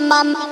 Mom.